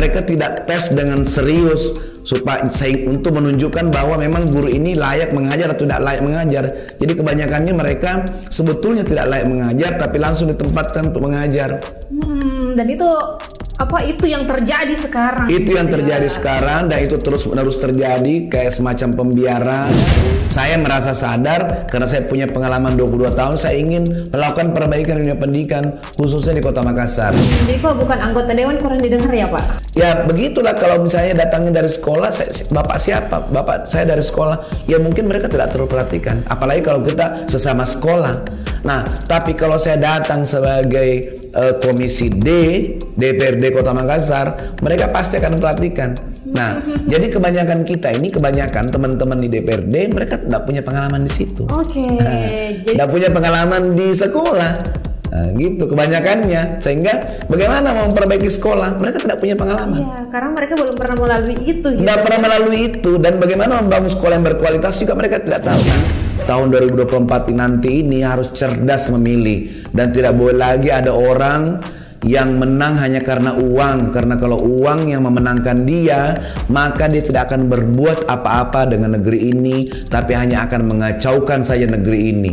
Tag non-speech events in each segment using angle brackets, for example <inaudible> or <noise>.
mereka tidak tes dengan serius supaya untuk menunjukkan bahwa memang guru ini layak mengajar atau tidak layak mengajar. Jadi kebanyakannya mereka sebetulnya tidak layak mengajar tapi langsung ditempatkan untuk mengajar. Hmm, dan itu apa itu yang terjadi sekarang? Itu yang terjadi sekarang dan itu terus menerus terjadi kayak semacam pembiaran. Saya merasa sadar karena saya punya pengalaman 22 tahun saya ingin melakukan perbaikan dunia pendidikan khususnya di Kota Makassar. Jadi kalau bukan anggota dewan kurang didengar ya Pak? Ya begitulah kalau misalnya datangnya dari sekolah, saya, Bapak siapa? Bapak saya dari sekolah. Ya mungkin mereka tidak terperhatikan. Apalagi kalau kita sesama sekolah. Nah, tapi kalau saya datang sebagai uh, Komisi D DPRD Kota Makassar, mereka pasti akan perhatikan. Nah, <laughs> jadi kebanyakan kita ini kebanyakan teman-teman di DPRD mereka tidak punya pengalaman di situ. Oke. Okay. Nah, tidak punya pengalaman di sekolah. Nah, gitu kebanyakannya sehingga bagaimana mau memperbaiki sekolah mereka tidak punya pengalaman. Iya, karena mereka belum pernah melalui itu. Gitu. Tidak pernah melalui itu dan bagaimana membangun sekolah yang berkualitas juga mereka tidak tahu kan. Tahun 2024 nanti ini harus cerdas memilih. Dan tidak boleh lagi ada orang yang menang hanya karena uang. Karena kalau uang yang memenangkan dia maka dia tidak akan berbuat apa-apa dengan negeri ini tapi hanya akan mengacaukan saja negeri ini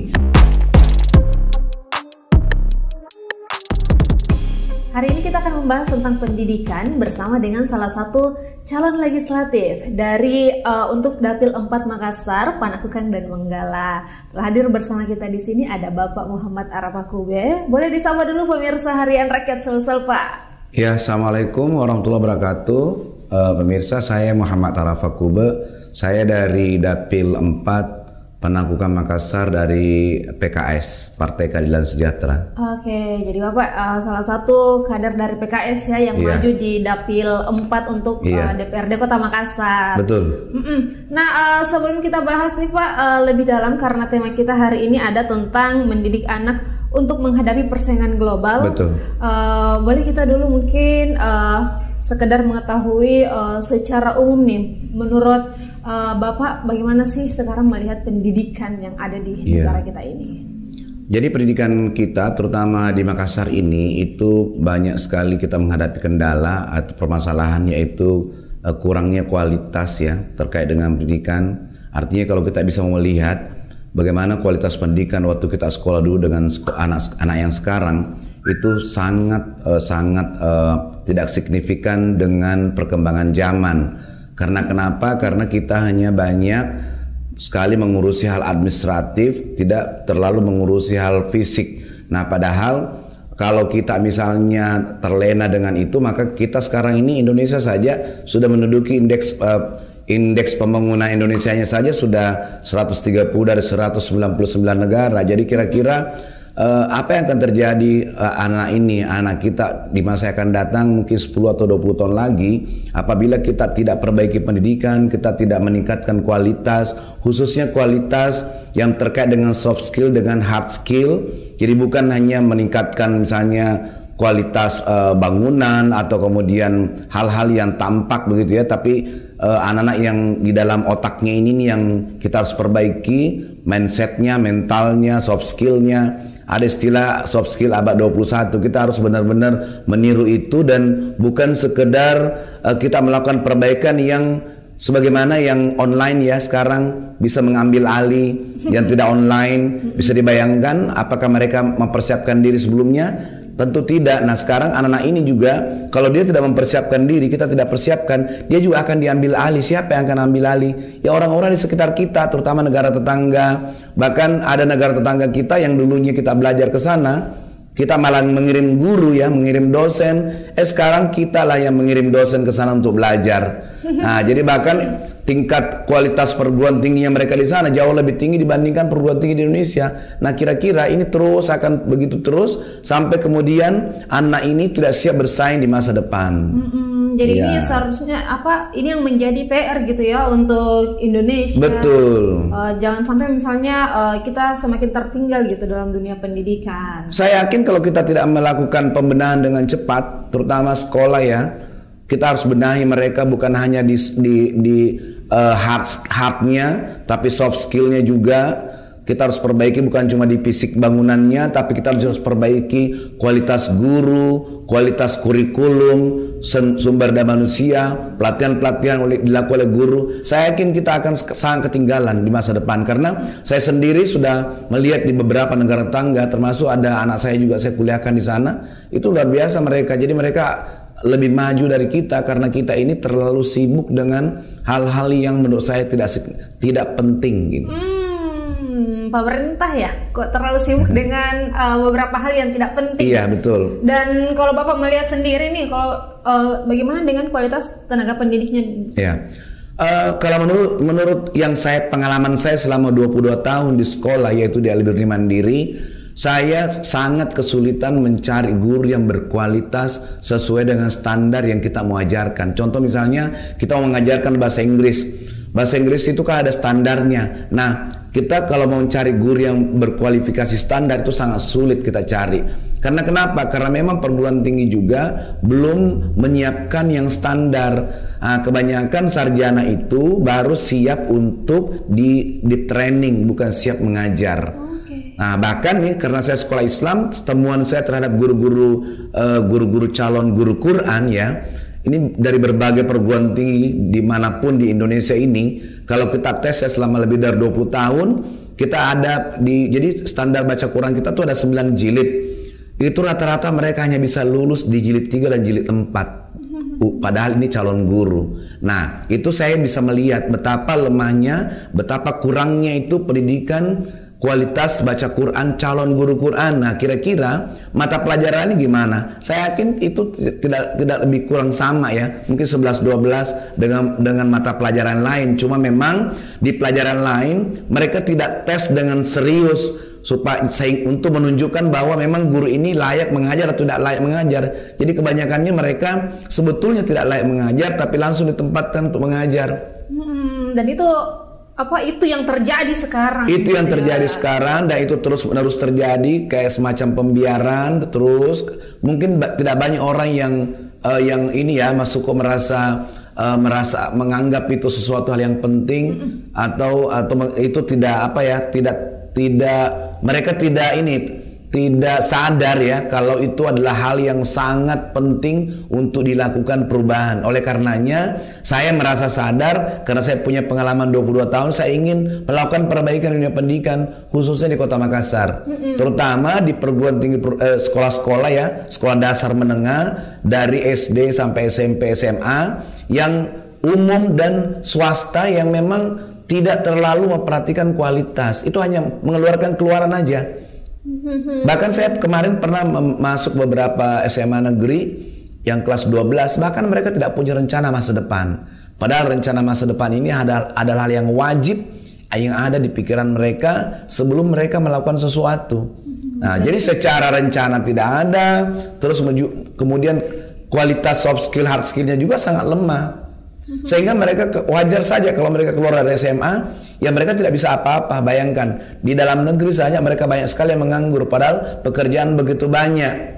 Hari ini kita akan membahas tentang pendidikan bersama dengan salah satu calon legislatif dari uh, untuk Dapil 4 Makassar, Panakukang dan Menggala. Telah hadir bersama kita di sini ada Bapak Muhammad Arafakube. Boleh disapa dulu pemirsa harian rakyat Sulsel, Pak. Ya, Assalamualaikum warahmatullahi wabarakatuh. Uh, pemirsa, saya Muhammad Arafakube. Saya dari Dapil 4 Penangkukan Makassar dari PKS Partai Keadilan Sejahtera. Oke, jadi Bapak uh, salah satu kader dari PKS ya yang yeah. maju di Dapil 4 untuk yeah. uh, DPRD Kota Makassar. Betul. Mm -mm. Nah, uh, sebelum kita bahas nih Pak uh, lebih dalam karena tema kita hari ini ada tentang mendidik anak untuk menghadapi persaingan global. Betul. Uh, boleh kita dulu mungkin uh, sekedar mengetahui uh, secara umum nih menurut uh, Bapak bagaimana sih sekarang melihat pendidikan yang ada di yeah. negara kita ini? Jadi pendidikan kita terutama di Makassar ini itu banyak sekali kita menghadapi kendala atau permasalahan yaitu uh, kurangnya kualitas ya terkait dengan pendidikan. Artinya kalau kita bisa melihat bagaimana kualitas pendidikan waktu kita sekolah dulu dengan anak-anak yang sekarang itu sangat uh, sangat uh, tidak signifikan dengan perkembangan zaman karena kenapa? Karena kita hanya banyak sekali mengurusi hal administratif, tidak terlalu mengurusi hal fisik. Nah, padahal kalau kita misalnya terlena dengan itu, maka kita sekarang ini Indonesia saja sudah menduduki indeks uh, indeks pembangunan Indonesia-nya saja sudah 130 dari 199 negara. Jadi kira-kira uh, apa yang akan terjadi uh, anak ini, anak kita di masa yang akan datang mungkin 10 atau 20 tahun lagi apabila kita tidak perbaiki pendidikan, kita tidak meningkatkan kualitas, khususnya kualitas yang terkait dengan soft skill dengan hard skill. Jadi bukan hanya meningkatkan misalnya kualitas uh, bangunan atau kemudian hal-hal yang tampak begitu ya, tapi anak-anak uh, yang di dalam otaknya ini nih yang kita harus perbaiki mindsetnya, mentalnya, soft skillnya ada istilah soft skill abad 21 kita harus benar-benar meniru itu dan bukan sekedar uh, kita melakukan perbaikan yang sebagaimana yang online ya sekarang bisa mengambil alih yang tidak <laughs> online. Bisa dibayangkan apakah mereka mempersiapkan diri sebelumnya Tentu tidak. Nah sekarang anak-anak ini juga kalau dia tidak mempersiapkan diri, kita tidak persiapkan, dia juga akan diambil alih. Siapa yang akan ambil alih? Ya orang-orang di sekitar kita, terutama negara tetangga. Bahkan ada negara tetangga kita yang dulunya kita belajar ke sana, kita malah mengirim guru ya, mengirim dosen. Eh sekarang kita lah yang mengirim dosen ke sana untuk belajar. <laughs> Nah, jadi bahkan tingkat kualitas perguruan tingginya mereka di sana jauh lebih tinggi dibandingkan perguruan tinggi di Indonesia. Nah, kira-kira ini terus akan begitu terus sampai kemudian anak ini tidak siap bersaing di masa depan. Mm -hmm. Jadi ya. ini seharusnya apa? Ini yang menjadi PR gitu ya untuk Indonesia. Betul. Uh, jangan sampai misalnya uh, kita semakin tertinggal gitu dalam dunia pendidikan. Saya yakin kalau kita tidak melakukan pembenahan dengan cepat, terutama sekolah ya, kita harus benahi mereka bukan hanya di di, di uh, hard hardnya, tapi soft skillnya juga kita harus perbaiki bukan cuma di fisik bangunannya, tapi kita harus perbaiki kualitas guru, kualitas kurikulum, sumber daya manusia, pelatihan-pelatihan oleh dilakukan oleh guru. Saya yakin kita akan sangat ketinggalan di masa depan karena saya sendiri sudah melihat di beberapa negara tangga, termasuk ada anak saya juga saya kuliahkan di sana, itu luar biasa mereka. Jadi mereka lebih maju dari kita karena kita ini terlalu sibuk dengan hal-hal yang menurut saya tidak tidak penting gitu. Hmm, pemerintah ya kok terlalu sibuk <laughs> dengan uh, beberapa hal yang tidak penting. Iya, betul. Dan kalau Bapak melihat sendiri nih kalau uh, bagaimana dengan kualitas tenaga pendidiknya? Iya. Uh, kalau menurut menurut yang saya pengalaman saya selama 22 tahun di sekolah yaitu di Albirni Mandiri saya sangat kesulitan mencari guru yang berkualitas sesuai dengan standar yang kita mau ajarkan. Contoh misalnya kita mau mengajarkan bahasa Inggris. Bahasa Inggris itu kan ada standarnya. Nah, kita kalau mau mencari guru yang berkualifikasi standar itu sangat sulit kita cari. Karena kenapa? Karena memang perguruan tinggi juga belum menyiapkan yang standar. Nah, kebanyakan sarjana itu baru siap untuk di, di training, bukan siap mengajar. Nah bahkan nih karena saya sekolah Islam, temuan saya terhadap guru-guru uh, guru-guru calon guru Quran ya, ini dari berbagai perguruan tinggi di mana pun di Indonesia ini, kalau kita tes ya selama lebih dari 20 tahun, kita ada di jadi standar baca Quran kita tuh ada 9 jilid. Itu rata-rata mereka hanya bisa lulus di jilid 3 dan jilid 4. Uh, padahal ini calon guru. Nah, itu saya bisa melihat betapa lemahnya, betapa kurangnya itu pendidikan kualitas baca Quran calon guru Quran. Nah, kira-kira mata pelajaran ini gimana? Saya yakin itu tidak tidak lebih kurang sama ya. Mungkin 11 12 dengan dengan mata pelajaran lain. Cuma memang di pelajaran lain mereka tidak tes dengan serius supaya untuk menunjukkan bahwa memang guru ini layak mengajar atau tidak layak mengajar. Jadi kebanyakannya mereka sebetulnya tidak layak mengajar tapi langsung ditempatkan untuk mengajar. Hmm, dan itu apa itu yang terjadi sekarang itu yang terjadi ya. sekarang dan itu terus menerus terjadi kayak semacam pembiaran terus mungkin tidak banyak orang yang uh, yang ini ya masuk kok merasa uh, merasa menganggap itu sesuatu hal yang penting mm -hmm. atau atau itu tidak apa ya tidak tidak mereka tidak ini tidak sadar ya kalau itu adalah hal yang sangat penting untuk dilakukan perubahan. Oleh karenanya saya merasa sadar karena saya punya pengalaman 22 tahun saya ingin melakukan perbaikan dunia pendidikan khususnya di Kota Makassar. Mm-hmm. Terutama di perguruan tinggi eh, sekolah-sekolah ya, sekolah dasar menengah dari SD sampai SMP SMA yang umum dan swasta yang memang tidak terlalu memperhatikan kualitas. Itu hanya mengeluarkan keluaran aja Bahkan saya kemarin pernah masuk beberapa SMA negeri yang kelas 12 bahkan mereka tidak punya rencana masa depan. Padahal rencana masa depan ini adalah, adalah hal yang wajib yang ada di pikiran mereka sebelum mereka melakukan sesuatu. Nah, jadi secara rencana tidak ada, terus kemudian kualitas soft skill, hard skillnya juga sangat lemah. Sehingga mereka wajar saja kalau mereka keluar dari SMA, ya mereka tidak bisa apa-apa. Bayangkan, di dalam negeri saja mereka banyak sekali yang menganggur, padahal pekerjaan begitu banyak.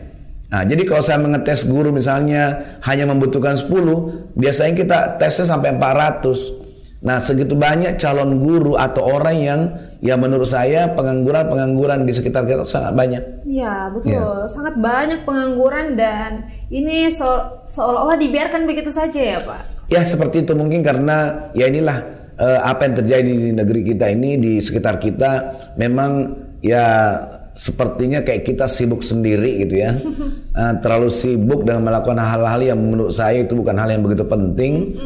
Nah, jadi kalau saya mengetes guru misalnya hanya membutuhkan 10, biasanya kita tesnya sampai 400. Nah, segitu banyak calon guru atau orang yang ya menurut saya pengangguran-pengangguran di sekitar kita sangat banyak. Ya, betul. Ya. Sangat banyak pengangguran dan ini so seolah-olah dibiarkan begitu saja ya, Pak. Ya seperti itu mungkin karena ya inilah uh, apa yang terjadi di negeri kita ini di sekitar kita memang ya sepertinya kayak kita sibuk sendiri gitu ya <laughs> uh, terlalu sibuk dengan melakukan hal-hal yang menurut saya itu bukan hal yang begitu penting.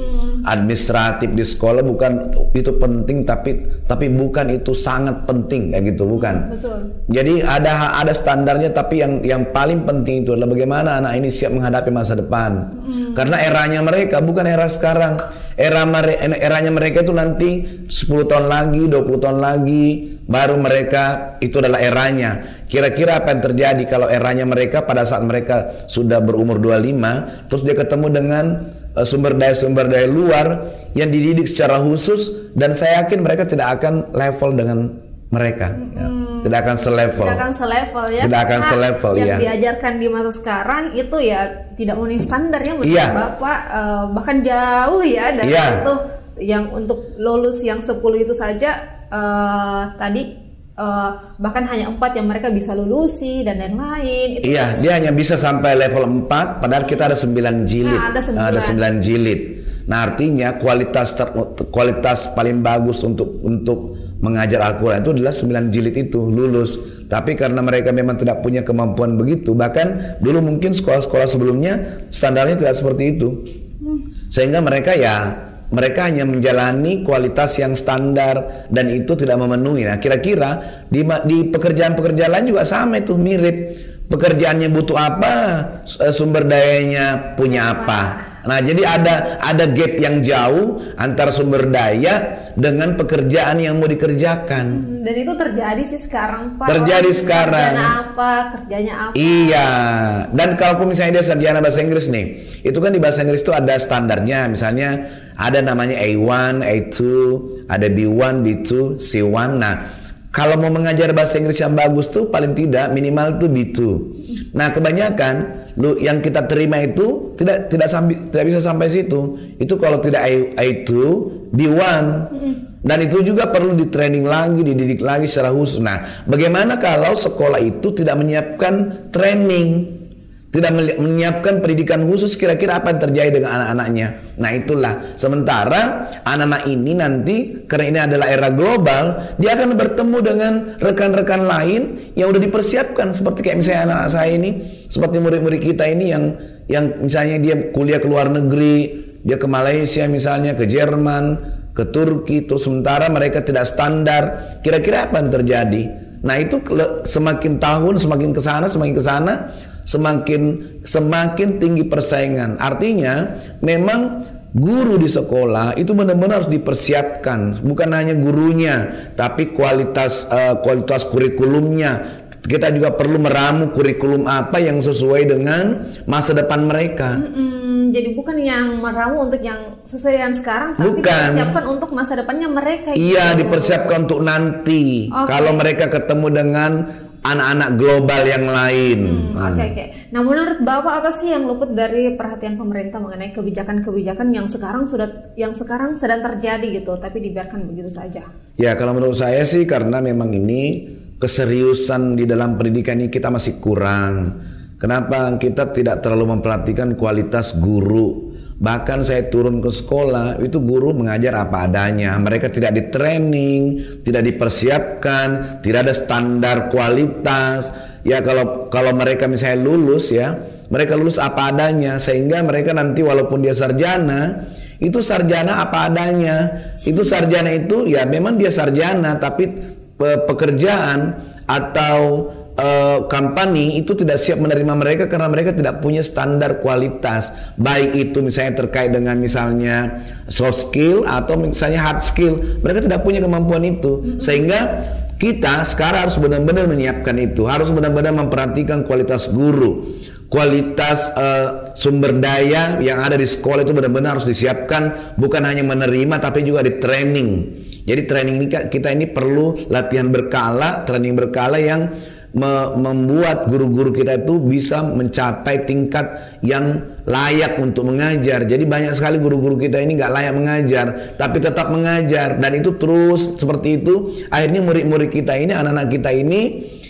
Administratif di sekolah bukan itu penting tapi tapi bukan itu sangat penting kayak gitu bukan. Betul. jadi ada ada standarnya tapi yang yang paling penting itu adalah bagaimana anak ini siap menghadapi masa depan. Mm. karena eranya mereka bukan era sekarang. Era eranya mereka itu nanti 10 tahun lagi 20 tahun lagi baru mereka itu adalah eranya kira-kira apa yang terjadi kalau eranya mereka pada saat mereka sudah berumur 25 terus dia ketemu dengan uh, sumber daya sumber daya luar yang dididik secara khusus dan saya yakin mereka tidak akan level dengan mereka ya. tidak akan selevel tidak akan selevel ya tidak akan selevel yang ya diajarkan di masa sekarang itu ya tidak memenuhi standar ya menurut iya. bapak uh, bahkan jauh ya dari iya. itu yang untuk lulus yang 10 itu saja uh, tadi uh, bahkan hanya empat yang mereka bisa lulusi dan lain-lain. iya, dia hanya bisa sampai level 4 padahal kita ada 9 jilid. Nah, ada 9. Ada 9 jilid. Nah, artinya kualitas ter, kualitas paling bagus untuk untuk mengajar Al-Quran itu adalah 9 jilid itu lulus tapi karena mereka memang tidak punya kemampuan begitu bahkan dulu mungkin sekolah-sekolah sebelumnya standarnya tidak seperti itu sehingga mereka ya mereka hanya menjalani kualitas yang standar dan itu tidak memenuhi. Nah kira-kira di, pekerjaan-pekerjaan juga sama itu mirip pekerjaannya butuh apa sumber dayanya punya apa Nah, jadi ada ada gap yang jauh antara sumber daya dengan pekerjaan yang mau dikerjakan. Hmm, dan itu terjadi sih sekarang, Pak. Terjadi sekarang. Kerjanya apa? Kerjanya apa? Iya. Dan kalau misalnya dia sarjana bahasa Inggris nih, itu kan di bahasa Inggris itu ada standarnya. Misalnya ada namanya A1, A2, ada B1, B2, C1. Nah, kalau mau mengajar bahasa Inggris yang bagus tuh paling tidak minimal tuh B2. Nah, kebanyakan lu yang kita terima itu tidak tidak sampai tidak bisa sampai situ. Itu kalau tidak I, I2 B1 dan itu juga perlu di training lagi, dididik lagi secara khusus. Nah, bagaimana kalau sekolah itu tidak menyiapkan training tidak menyiapkan pendidikan khusus kira-kira apa yang terjadi dengan anak-anaknya. Nah itulah. Sementara anak-anak ini nanti karena ini adalah era global, dia akan bertemu dengan rekan-rekan lain yang udah dipersiapkan seperti kayak misalnya anak-anak saya ini, seperti murid-murid kita ini yang yang misalnya dia kuliah ke luar negeri, dia ke Malaysia misalnya, ke Jerman, ke Turki, terus sementara mereka tidak standar. Kira-kira apa yang terjadi? Nah itu semakin tahun semakin ke sana semakin ke sana semakin semakin tinggi persaingan. Artinya memang guru di sekolah itu benar-benar harus dipersiapkan, bukan hanya gurunya, tapi kualitas uh, kualitas kurikulumnya. Kita juga perlu meramu kurikulum apa yang sesuai dengan masa depan mereka. Mm -mm, jadi bukan yang meramu untuk yang sesuai dengan sekarang, tapi bukan. dipersiapkan untuk masa depannya mereka. Iya, gitu. dipersiapkan untuk nanti. Okay. Kalau mereka ketemu dengan anak-anak global yang lain. Hmm, oke okay, oke. Okay. Nah menurut bapak apa sih yang luput dari perhatian pemerintah mengenai kebijakan-kebijakan yang sekarang sudah yang sekarang sedang terjadi gitu, tapi dibiarkan begitu saja? Ya kalau menurut saya sih karena memang ini keseriusan di dalam pendidikan ini kita masih kurang. Kenapa kita tidak terlalu memperhatikan kualitas guru? Bahkan saya turun ke sekolah, itu guru mengajar apa adanya. Mereka tidak di training, tidak dipersiapkan, tidak ada standar kualitas. Ya kalau kalau mereka misalnya lulus ya, mereka lulus apa adanya sehingga mereka nanti walaupun dia sarjana, itu sarjana apa adanya. Itu sarjana itu ya memang dia sarjana tapi pekerjaan atau uh, itu tidak siap menerima mereka karena mereka tidak punya standar kualitas. Baik itu misalnya terkait dengan misalnya soft skill atau misalnya hard skill. Mereka tidak punya kemampuan itu. Sehingga kita sekarang harus benar-benar menyiapkan itu. Harus benar-benar memperhatikan kualitas guru. Kualitas uh, sumber daya yang ada di sekolah itu benar-benar harus disiapkan. Bukan hanya menerima tapi juga di training. Jadi training ini kita ini perlu latihan berkala training berkala yang me membuat guru-guru kita itu bisa mencapai tingkat yang layak untuk mengajar. Jadi banyak sekali guru-guru kita ini nggak layak mengajar, tapi tetap mengajar dan itu terus seperti itu. Akhirnya murid-murid kita ini, anak-anak kita ini,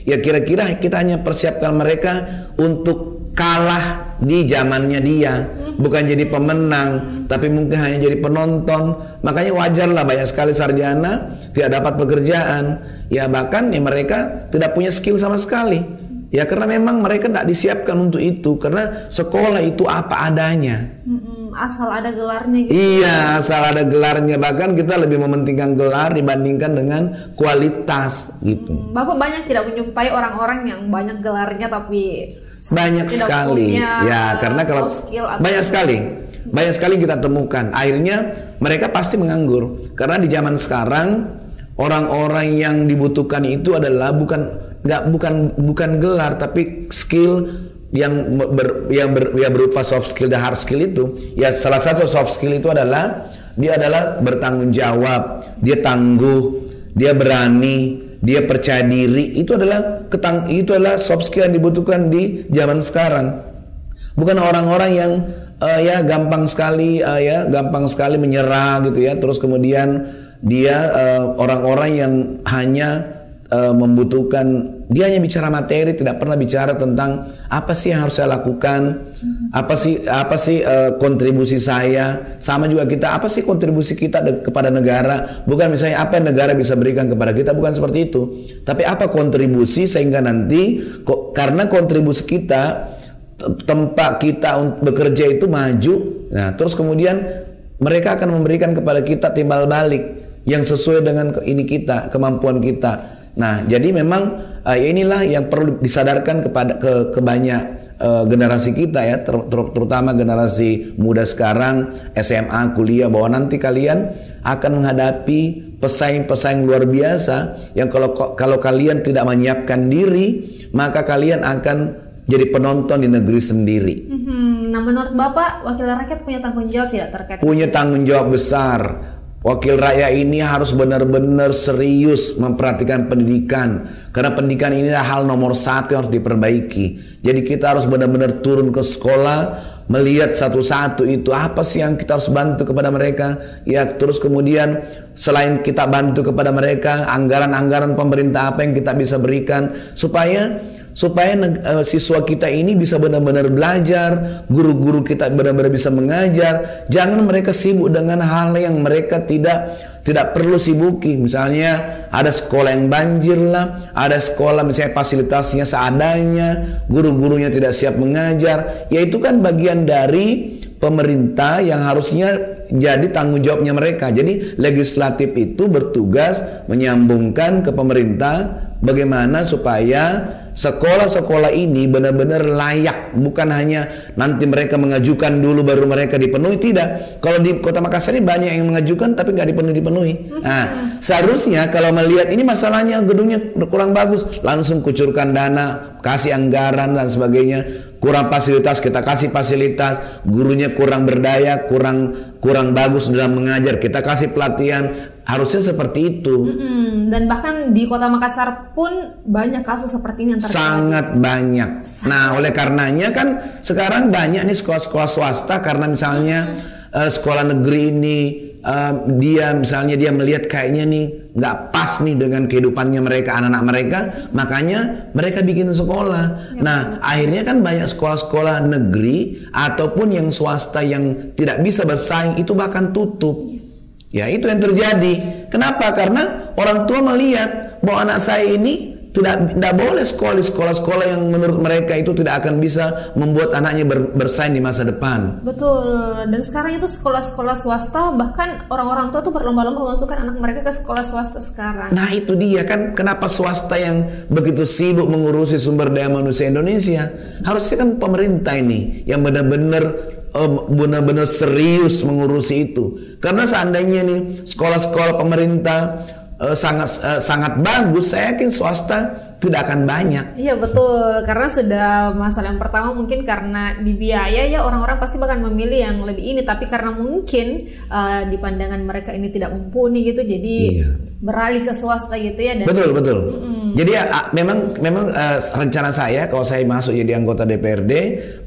ya kira-kira kita hanya persiapkan mereka untuk kalah di zamannya dia. Bukan jadi pemenang tapi mungkin hanya jadi penonton. Makanya wajar lah banyak sekali sarjana tidak dapat pekerjaan. Ya bahkan ya mereka tidak punya skill sama sekali. Ya karena memang mereka tidak disiapkan untuk itu. Karena sekolah itu apa adanya. Asal ada gelarnya gitu. Iya, asal ada gelarnya. Bahkan kita lebih mementingkan gelar dibandingkan dengan kualitas gitu. Bapak banyak tidak menyupai orang-orang yang banyak gelarnya tapi banyak sekali. ya karena kalau banyak sekali. Banyak sekali kita temukan. Akhirnya mereka pasti menganggur. Karena di zaman sekarang orang-orang yang dibutuhkan itu adalah bukan nggak bukan bukan gelar tapi skill yang ber, yang ber, yang berupa soft skill dan hard skill itu. Ya salah satu soft skill itu adalah dia adalah bertanggung jawab dia tangguh. Dia berani dia percaya diri itu adalah ketang itu adalah soft skill yang dibutuhkan di zaman sekarang. Bukan orang-orang yang uh, ya gampang sekali uh, ya gampang sekali menyerah gitu ya. Terus kemudian dia uh, orang-orang yang hanya uh, membutuhkan dia hanya bicara materi tidak pernah bicara tentang apa sih yang harus saya lakukan apa sih apa sih uh, kontribusi saya. Sama juga kita apa sih kontribusi kita kepada negara? Bukan misalnya apa yang negara bisa berikan kepada kita bukan seperti itu. Tapi apa kontribusi sehingga nanti kok karena kontribusi kita tempat kita bekerja itu maju nah terus kemudian mereka akan memberikan kepada kita timbal balik yang sesuai dengan ini kita kemampuan kita Nah, jadi memang uh, inilah yang perlu disadarkan kepada ke, ke banyak uh, generasi kita ya, ter, ter, terutama generasi muda sekarang, SMA, kuliah bahwa nanti kalian akan menghadapi pesaing-pesaing luar biasa yang kalau kalau kalian tidak menyiapkan diri, maka kalian akan jadi penonton di negeri sendiri. Hmm, nah, menurut Bapak, wakil rakyat punya tanggung jawab tidak terkait? Punya tanggung jawab besar Wakil rakyat ini harus benar-benar serius memperhatikan pendidikan karena pendidikan ini adalah hal nomor satu yang harus diperbaiki. Jadi kita harus benar-benar turun ke sekolah melihat satu-satu itu apa sih yang kita harus bantu kepada mereka. Ya terus kemudian selain kita bantu kepada mereka anggaran-anggaran pemerintah apa yang kita bisa berikan supaya supaya uh, siswa kita ini bisa benar-benar belajar, guru-guru kita benar-benar bisa mengajar. Jangan mereka sibuk dengan hal yang mereka tidak tidak perlu sibuki. Misalnya ada sekolah yang banjir lah, ada sekolah misalnya fasilitasnya seadanya, guru-gurunya tidak siap mengajar. Ya itu kan bagian dari pemerintah yang harusnya jadi tanggung jawabnya mereka. Jadi legislatif itu bertugas menyambungkan ke pemerintah bagaimana supaya sekolah-sekolah ini benar-benar layak. Bukan hanya nanti mereka mengajukan dulu baru mereka dipenuhi. Tidak. Kalau di kota Makassar ini banyak yang mengajukan tapi nggak dipenuhi dipenuhi nah seharusnya kalau melihat ini masalahnya gedungnya kurang bagus langsung kucurkan dana kasih anggaran dan sebagainya. Kurang fasilitas kita kasih fasilitas. Gurunya kurang berdaya kurang kurang bagus dalam mengajar kita kasih pelatihan Harusnya seperti itu. Mm-mm. Dan bahkan di Kota Makassar pun banyak kasus seperti ini yang terjadi. Sangat banyak. Sangat. Nah, oleh karenanya kan sekarang banyak nih sekolah-sekolah swasta karena misalnya mm-hmm. uh, sekolah negeri ini uh, dia misalnya dia melihat kayaknya nih nggak pas nih dengan kehidupannya mereka anak-anak mereka, makanya mereka bikin sekolah. Ya, nah, akhirnya kan banyak sekolah-sekolah negeri ataupun yang swasta yang tidak bisa bersaing itu bahkan tutup. Ya Ya itu yang terjadi. Kenapa? Karena orang tua melihat bahwa anak saya ini tidak tidak boleh sekolah di sekolah-sekolah yang menurut mereka itu tidak akan bisa membuat anaknya ber, bersaing di masa depan. Betul. Dan sekarang itu sekolah-sekolah swasta bahkan orang-orang tua tuh berlomba-lomba memasukkan anak mereka ke sekolah swasta sekarang. Nah itu dia kan kenapa swasta yang begitu sibuk mengurusi sumber daya manusia Indonesia harusnya kan pemerintah ini yang benar-benar benar-benar serius mengurusi itu. Karena seandainya nih sekolah-sekolah pemerintah uh, sangat uh, sangat bagus, saya yakin swasta tidak akan banyak. Iya betul, karena sudah masalah yang pertama mungkin karena di biaya ya orang-orang pasti bahkan memilih yang lebih ini, tapi karena mungkin uh, di pandangan mereka ini tidak mumpuni gitu, jadi iya. beralih ke swasta gitu ya. Dan betul betul. Mm -mm. Jadi ya, memang memang uh, rencana saya kalau saya masuk jadi anggota DPRD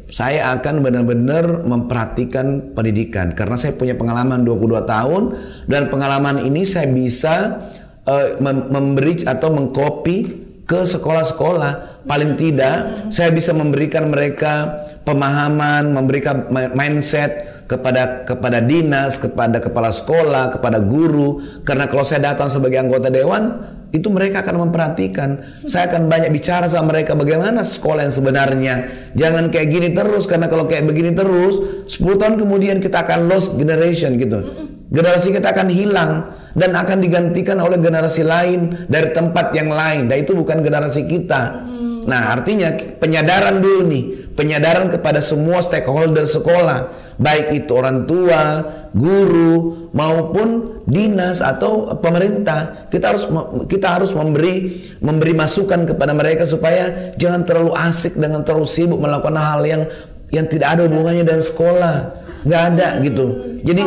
saya akan benar-benar memperhatikan pendidikan. Karena saya punya pengalaman 22 tahun dan pengalaman ini saya bisa uh, memberi atau mengcopy ke sekolah-sekolah. Paling tidak saya bisa memberikan mereka pemahaman memberikan mindset kepada kepada dinas kepada kepala sekolah kepada guru. Karena kalau saya datang sebagai anggota dewan itu mereka akan memperhatikan. Saya akan banyak bicara sama mereka bagaimana sekolah yang sebenarnya. Jangan kayak gini terus karena kalau kayak begini terus 10 tahun kemudian kita akan lost generation gitu. Generasi kita akan hilang dan akan digantikan oleh generasi lain dari tempat yang lain. Dan itu bukan generasi kita. Nah, artinya penyadaran dulu nih, penyadaran kepada semua stakeholder sekolah, baik itu orang tua, guru maupun dinas atau pemerintah. Kita harus kita harus memberi memberi masukan kepada mereka supaya jangan terlalu asik dengan terlalu sibuk melakukan hal yang yang tidak ada hubungannya dengan sekolah. nggak ada gitu. Jadi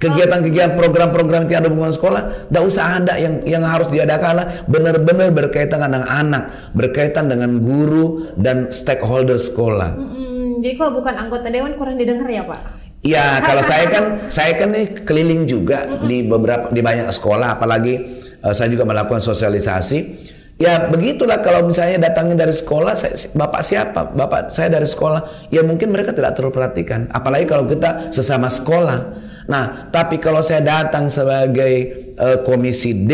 kegiatan-kegiatan program-program yang ada hubungan sekolah tidak usah ada yang yang harus diadakan benar-benar berkaitan dengan anak berkaitan dengan guru dan stakeholder sekolah hmm, jadi kalau bukan anggota dewan kurang didengar ya pak Iya, <laughs> kalau saya kan saya kan nih keliling juga di beberapa di banyak sekolah, apalagi uh, saya juga melakukan sosialisasi. Ya begitulah kalau misalnya datangnya dari sekolah, saya, bapak siapa? Bapak saya dari sekolah. Ya mungkin mereka tidak terperhatikan. Apalagi kalau kita sesama sekolah. Nah, tapi kalau saya datang sebagai uh, komisi D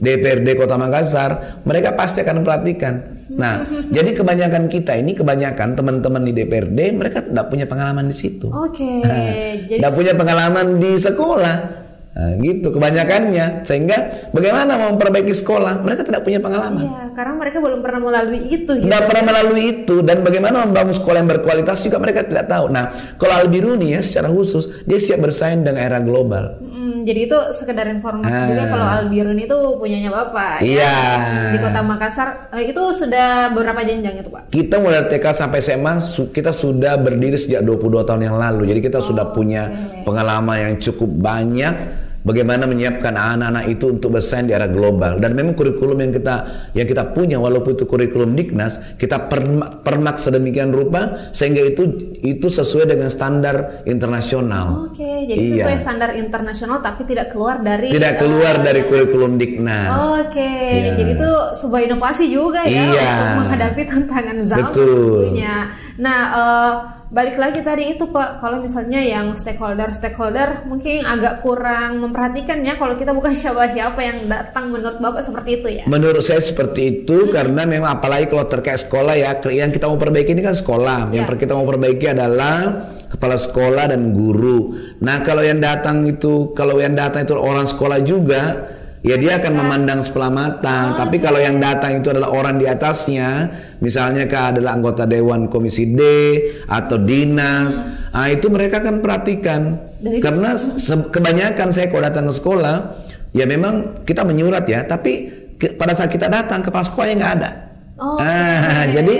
DPRD Kota Makassar, mereka pasti akan memperhatikan. Nah, <laughs> jadi kebanyakan kita ini kebanyakan teman-teman di DPRD mereka tidak punya pengalaman di situ. Oke. Okay, <laughs> tidak punya pengalaman di sekolah. Nah, gitu kebanyakannya sehingga bagaimana mau memperbaiki sekolah mereka tidak punya pengalaman. Iya, karena mereka belum pernah melalui itu. Gitu. Tidak pernah melalui itu dan bagaimana membangun sekolah yang berkualitas juga mereka tidak tahu. Nah, kalau Albiruni ya secara khusus dia siap bersaing dengan era global. Hmm, jadi itu sekedar informasi ah. juga kalau Albiruni itu punyanya bapak. Ya. Iya. Ya, di kota Makassar eh, itu sudah berapa jenjang itu pak? Kita mulai TK sampai SMA kita sudah berdiri sejak 22 tahun yang lalu. Jadi kita oh, sudah punya okay. pengalaman yang cukup banyak bagaimana menyiapkan anak-anak itu untuk bersaing di era global dan memang kurikulum yang kita yang kita punya walaupun itu kurikulum Diknas kita permak, permak sedemikian rupa sehingga itu itu sesuai dengan standar internasional. Oke, okay, jadi iya. sesuai standar internasional tapi tidak keluar dari tidak keluar uh, dari kurikulum Diknas. Oke, okay. iya. jadi itu sebuah inovasi juga ya iya. untuk menghadapi tantangan zaman Betul. tentunya. Nah, uh, balik lagi tadi itu Pak, kalau misalnya yang stakeholder-stakeholder mungkin agak kurang memperhatikan ya kalau kita bukan <laughs> siapa-siapa yang datang menurut Bapak seperti itu ya. Menurut saya seperti itu hmm. karena memang apalagi kalau terkait sekolah ya, yang kita mau perbaiki ini kan sekolah. Yang ya. kita mau perbaiki adalah kepala sekolah dan guru. Nah, kalau yang datang itu kalau yang datang itu orang sekolah juga ya dia akan memandang sebelah mata. Oh, Tapi okay. kalau yang datang itu adalah orang di atasnya, misalnya kah adalah anggota dewan komisi D atau dinas, hmm. nah itu mereka akan perhatikan. Dari Karena kebanyakan saya kalau datang ke sekolah, ya memang kita menyurat ya, tapi ke, pada saat kita datang kepala sekolahnya nggak ada. Oh, ah, okay. jadi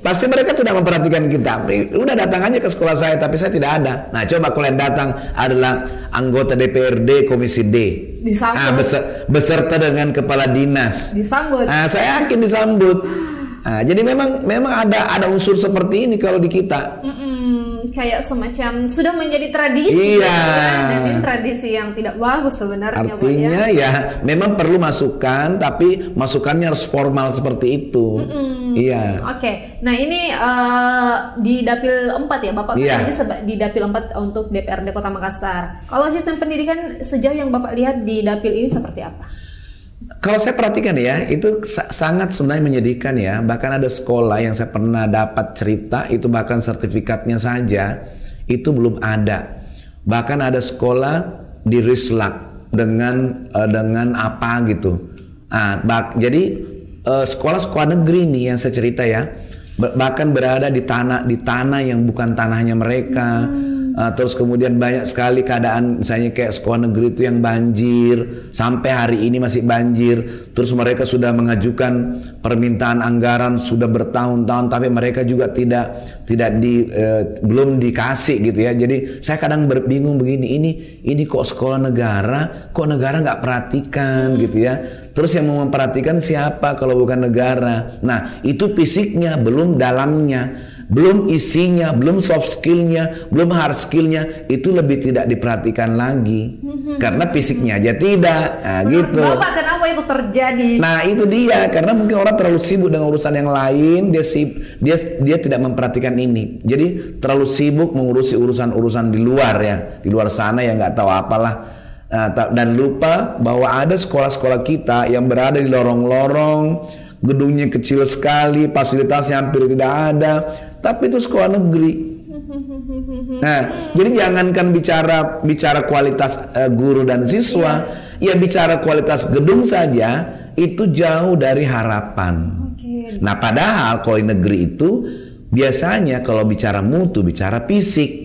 pasti mereka tidak memperhatikan kita. Udah datang aja ke sekolah saya, tapi saya tidak ada. Nah, coba kalau yang datang adalah anggota DPRD Komisi D. Disambut. Ah, beser, beserta dengan kepala dinas. Disambut. Ah, saya yakin disambut. Ah, jadi memang memang ada ada unsur seperti ini kalau di kita. Mm -mm kayak semacam sudah menjadi tradisi iya. Gitu ya. dan ini tradisi yang tidak bagus sebenarnya artinya ya. ya memang perlu masukan tapi masukannya harus formal seperti itu mm -mm. iya oke okay. nah ini uh, di dapil 4 ya bapak iya. aja di dapil 4 untuk DPRD Kota Makassar kalau sistem pendidikan sejauh yang bapak lihat di dapil ini seperti apa kalau saya perhatikan ya, itu sangat sebenarnya menyedihkan ya. Bahkan ada sekolah yang saya pernah dapat cerita, itu bahkan sertifikatnya saja itu belum ada. Bahkan ada sekolah di Rislak dengan uh, dengan apa gitu. Ah, bak, jadi uh, sekolah-sekolah negeri nih yang saya cerita ya, bahkan berada di tanah di tanah yang bukan tanahnya mereka. Hmm Uh, terus kemudian banyak sekali keadaan misalnya kayak sekolah negeri itu yang banjir sampai hari ini masih banjir. Terus mereka sudah mengajukan permintaan anggaran sudah bertahun-tahun tapi mereka juga tidak tidak di uh, belum dikasih gitu ya. Jadi saya kadang berbingung begini ini ini kok sekolah negara kok negara nggak perhatikan hmm. gitu ya. Terus yang mau memperhatikan siapa kalau bukan negara? Nah, itu fisiknya belum dalamnya belum isinya, belum soft skillnya, belum hard skillnya, itu lebih tidak diperhatikan lagi. Mhm. Karena fisiknya aja tidak, nah, gitu. Bapak kenapa itu terjadi? Nah itu dia, karena mungkin orang terlalu sibuk dengan urusan yang lain, dia sib, dia dia tidak memperhatikan ini. Jadi terlalu sibuk mengurusi urusan-urusan di luar ya, di luar sana yang nggak tahu apalah. Nah, dan lupa bahwa ada sekolah-sekolah kita yang berada di lorong-lorong, gedungnya kecil sekali, fasilitasnya hampir tidak ada, tapi itu sekolah negeri. <laughs> Nah, jadi jangankan bicara bicara kualitas uh, guru dan siswa, yeah. ya bicara kualitas gedung saja itu jauh dari harapan. Okay. Nah, padahal kalau negeri itu biasanya kalau bicara mutu bicara fisik.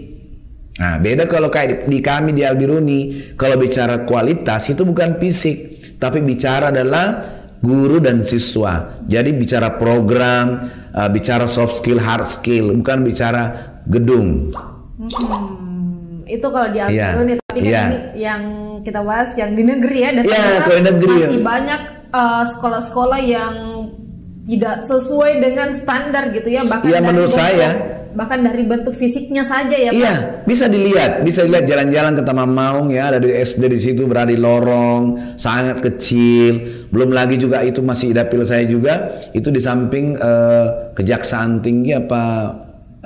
Nah, beda kalau kayak di, di kami di Albiruni, kalau bicara kualitas itu bukan fisik, tapi bicara adalah guru dan siswa. Jadi bicara program, uh, bicara soft skill, hard skill, bukan bicara gedung. Hmm, itu kalau di yeah. nih, tapi kan yeah. ini yang kita bahas yang di negeri ya, dan yeah, kalau negeri. masih banyak uh, sekolah-sekolah uh, yang tidak sesuai dengan standar gitu ya bahkan ya menurut saya bahkan dari bentuk fisiknya saja ya Pak. Iya, bisa dilihat, bisa dilihat jalan-jalan ke Taman Maung ya, ada di SD di situ berada di lorong, sangat kecil. Belum lagi juga itu masih dapil saya juga, itu di samping uh, kejaksaan tinggi apa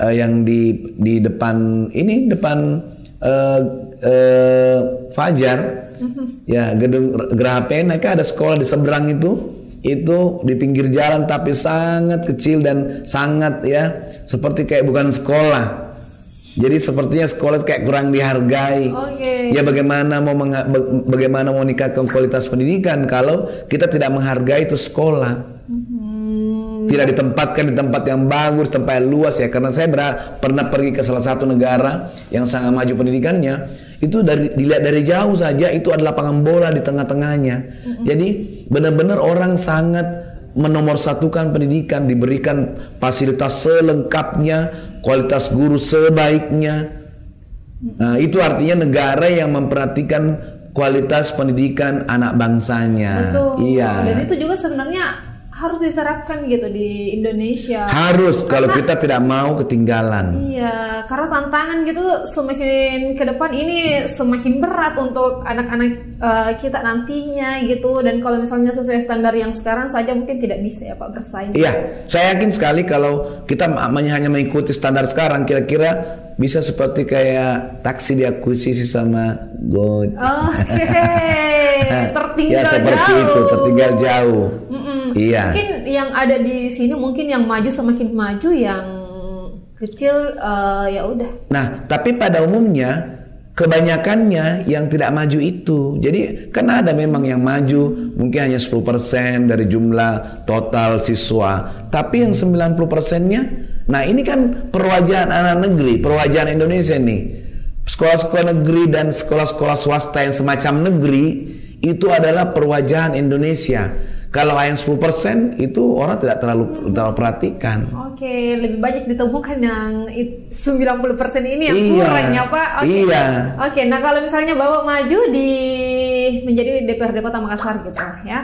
uh, yang di di depan ini depan uh, uh, Fajar, ya gedung Geraha Pena, kan ada sekolah di seberang itu itu di pinggir jalan tapi sangat kecil dan sangat ya seperti kayak bukan sekolah. Jadi sepertinya sekolah kayak kurang dihargai. Okay. Ya bagaimana mau bagaimana mau meningkatkan kualitas pendidikan kalau kita tidak menghargai itu sekolah. Mm-hmm tidak ditempatkan di tempat yang bagus, tempat yang luas ya. Karena saya pernah pergi ke salah satu negara yang sangat maju pendidikannya, itu dari dilihat dari jauh saja itu ada lapangan bola di tengah-tengahnya. Mm-hmm. Jadi benar-benar orang sangat menomorsatukan pendidikan, diberikan fasilitas selengkapnya, kualitas guru sebaiknya. Nah, itu artinya negara yang memperhatikan kualitas pendidikan anak bangsanya. Betul. Iya. Dan itu juga sebenarnya harus diterapkan gitu di Indonesia. Harus karena, kalau kita tidak mau ketinggalan. Iya, karena tantangan gitu semakin ke depan ini semakin berat untuk anak-anak uh, kita nantinya gitu dan kalau misalnya sesuai standar yang sekarang saja mungkin tidak bisa ya Pak bersaing. Iya, saya yakin sekali kalau kita hanya mengikuti standar sekarang kira-kira bisa seperti kayak taksi diakuisisi sama Gojek. Oke, okay. <laughs> tertinggal ya, seperti jauh. itu, tertinggal jauh. Mm -mm. Iya. Mungkin yang ada di sini mungkin yang maju semakin maju, yang kecil uh, ya udah. Nah, tapi pada umumnya kebanyakannya yang tidak maju itu. Jadi kan ada memang yang maju mungkin hanya 10% dari jumlah total siswa, tapi yang 90%-nya nah ini kan perwajahan anak negeri, perwajahan Indonesia nih. Sekolah-sekolah negeri dan sekolah-sekolah swasta yang semacam negeri itu adalah perwajahan Indonesia. Kalau hanya 10% itu orang tidak terlalu terlalu perhatikan. Oke, lebih banyak ditemukan yang 90% ini yang iya, kurang ya Pak. Oke. Iya. Oke, nah kalau misalnya Bapak maju di menjadi DPRD Kota Makassar gitu ya.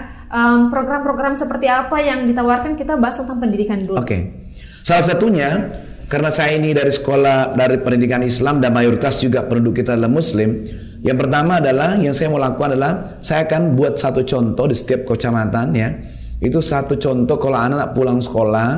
program-program seperti apa yang ditawarkan kita bahas tentang pendidikan dulu. Oke. Salah satunya karena saya ini dari sekolah dari pendidikan Islam dan mayoritas juga penduduk kita adalah muslim yang pertama adalah yang saya mau lakukan adalah saya akan buat satu contoh di setiap kecamatan ya. Itu satu contoh kalau anak, -anak pulang sekolah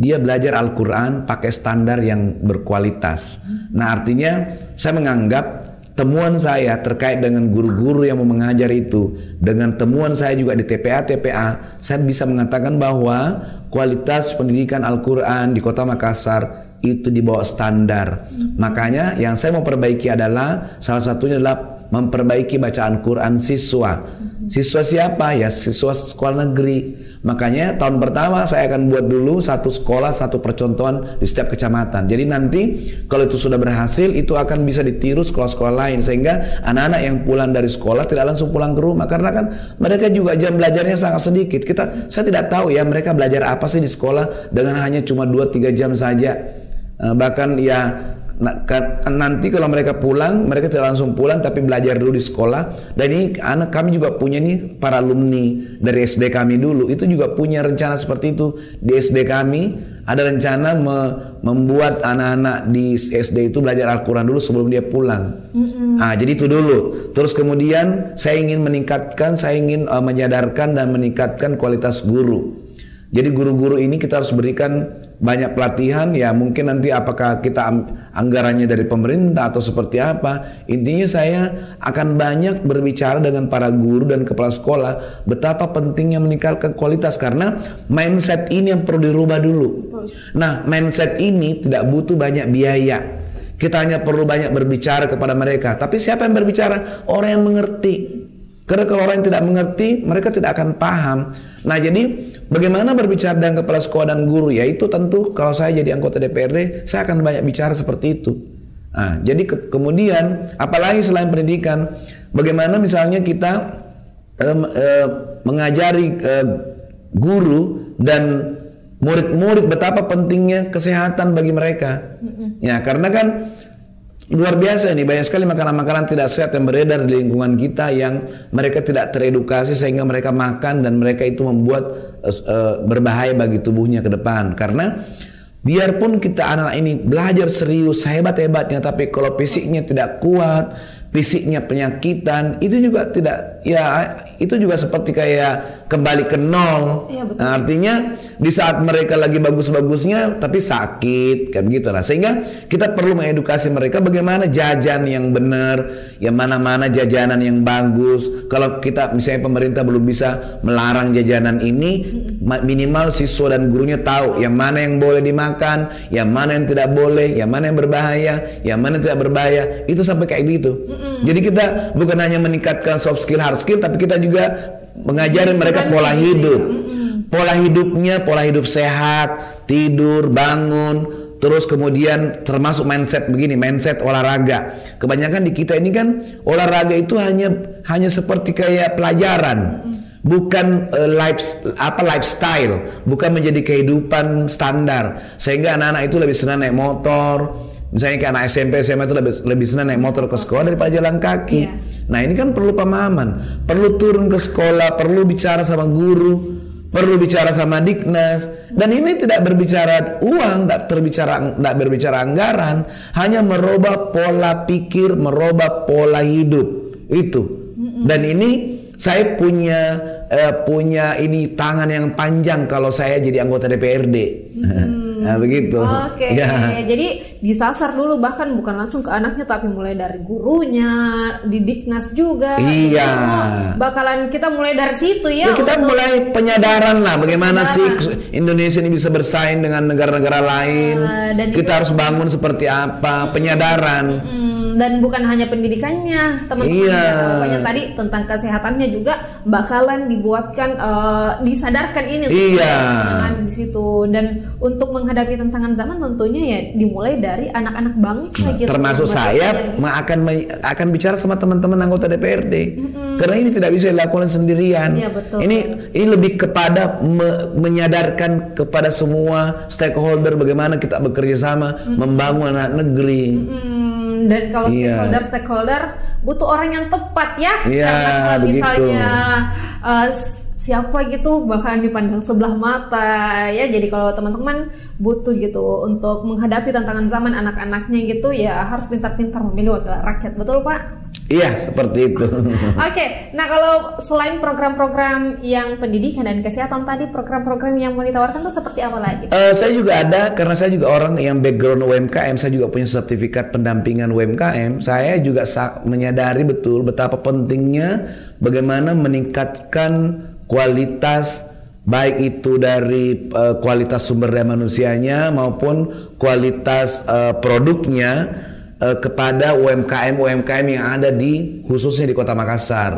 dia belajar Al-Quran pakai standar yang berkualitas. Nah artinya saya menganggap temuan saya terkait dengan guru-guru yang mau mengajar itu dengan temuan saya juga di TPA TPA saya bisa mengatakan bahwa kualitas pendidikan Al-Quran di kota Makassar itu di bawah standar. Hmm. Makanya yang saya mau perbaiki adalah salah satunya adalah memperbaiki bacaan Quran siswa. Hmm. Siswa siapa? Ya siswa sekolah negeri. Makanya tahun pertama saya akan buat dulu satu sekolah, satu percontohan di setiap kecamatan. Jadi nanti kalau itu sudah berhasil, itu akan bisa ditiru sekolah-sekolah lain. Sehingga anak-anak yang pulang dari sekolah tidak langsung pulang ke rumah. Karena kan mereka juga jam belajarnya sangat sedikit. Kita, saya tidak tahu ya mereka belajar apa sih di sekolah dengan hanya cuma 2-3 jam saja. Eh, bahkan ya nanti kalau mereka pulang mereka tidak langsung pulang tapi belajar dulu di sekolah dan ini anak kami juga punya nih para alumni dari SD kami dulu itu juga punya rencana seperti itu di SD kami ada rencana me membuat anak-anak di SD itu belajar Al-Quran dulu sebelum dia pulang. Mm-hmm. Nah, jadi itu dulu. Terus kemudian saya ingin meningkatkan, saya ingin uh, menyadarkan dan meningkatkan kualitas guru. Jadi guru-guru ini kita harus berikan banyak pelatihan ya mungkin nanti apakah kita anggarannya dari pemerintah atau seperti apa. Intinya saya akan banyak berbicara dengan para guru dan kepala sekolah betapa pentingnya meningkatkan kualitas karena mindset ini yang perlu dirubah dulu. Nah, mindset ini tidak butuh banyak biaya. Kita hanya perlu banyak berbicara kepada mereka. Tapi siapa yang berbicara? Orang yang mengerti. Karena kalau orang yang tidak mengerti, mereka tidak akan paham. Nah, jadi bagaimana berbicara dengan kepala sekolah dan guru? Ya itu tentu kalau saya jadi anggota DPRD, saya akan banyak bicara seperti itu. Nah, jadi ke kemudian apalagi selain pendidikan, bagaimana misalnya kita eh, eh, mengajari eh, guru dan murid-murid betapa pentingnya kesehatan bagi mereka. Ya, karena kan luar biasa ini banyak sekali makanan-makanan tidak sehat yang beredar di lingkungan kita yang mereka tidak teredukasi sehingga mereka makan dan mereka itu membuat uh, berbahaya bagi tubuhnya ke depan. Karena biarpun kita anak ini belajar serius hebat-hebatnya tapi kalau fisiknya tidak kuat fisiknya penyakitan itu juga tidak ya itu juga seperti kayak kembali ke nol. Betul. Nah, artinya di saat mereka lagi bagus-bagusnya tapi sakit kayak begitu lah. Sehingga kita perlu mengedukasi mereka bagaimana jajan yang benar, yang mana-mana jajanan yang bagus. Kalau kita misalnya pemerintah belum bisa melarang jajanan ini, ma- minimal siswa dan gurunya tahu yang mana yang boleh dimakan, yang mana yang tidak boleh, yang mana yang berbahaya, yang mana yang tidak berbahaya. Itu sampai kayak gitu. Jadi kita bukan hanya meningkatkan soft skill, hard skill, tapi kita juga mengajarin mereka pola hidup. Pola hidupnya, pola hidup sehat, tidur, bangun, terus kemudian termasuk mindset begini, mindset olahraga. Kebanyakan di kita ini kan olahraga itu hanya hanya seperti kayak pelajaran. Bukan eh, life apa lifestyle, bukan menjadi kehidupan standar. Sehingga anak-anak itu lebih senang naik motor, Misalnya kayak anak SMP, SMA itu lebih, lebih senang naik motor ke sekolah daripada jalan kaki. Iya. Nah ini kan perlu pemahaman, perlu turun ke sekolah, perlu bicara sama guru, perlu bicara sama diknas. Dan ini tidak berbicara uang, tidak terbicara, tidak berbicara anggaran, hanya merubah pola pikir, merubah pola hidup itu. Dan ini saya punya eh, punya ini tangan yang panjang kalau saya jadi anggota DPRD. Nah begitu. Oke, Ya. jadi disasar dulu bahkan bukan langsung ke anaknya tapi mulai dari gurunya, di Diknas juga. Iya. Itu semua bakalan kita mulai dari situ ya. Ya, kita untuk- mulai penyadaran lah bagaimana sih Penyadaran. Indonesia ini bisa bersaing dengan negara-negara lain. Ah, dan kita harus bangun seperti apa? Penyadaran. Mm, dan bukan hanya pendidikannya teman-teman Iya. ya, pokoknya tadi tentang kesehatannya juga bakalan dibuatkan eh, disadarkan ini Iya. di situ dan untuk menghadapi tantangan zaman tentunya ya dimulai dari anak-anak bangsa gitu Nah, Termasuk Mereka saya ma- akan akan bicara sama teman-teman anggota DPRD. Karena ini tidak bisa dilakukan sendirian. Iya, betul. Ini ini lebih kepada me- menyadarkan kepada semua stakeholder bagaimana kita bekerja sama membangun anak negeri. Hmm, dan kalau Iya. stakeholder stakeholder butuh orang yang tepat ya Iya, karena kalau begitu. misalnya uh, siapa gitu bakalan dipandang sebelah mata ya jadi kalau teman-teman butuh gitu untuk menghadapi tantangan zaman anak-anaknya gitu ya harus pintar-pintar memilih wakil rakyat betul pak Iya, seperti itu. <laughs> Oke, nah kalau selain program-program yang pendidikan dan kesehatan tadi, program-program yang mau ditawarkan tuh seperti apa lagi? Eh, saya juga ada karena saya juga orang yang background UMKM, saya juga punya sertifikat pendampingan UMKM. Saya juga menyadari betul betapa pentingnya bagaimana meningkatkan kualitas baik itu dari eh, kualitas sumber daya manusianya maupun kualitas eh, produknya eh, kepada UMKM UMKM yang ada di khususnya di Kota Makassar.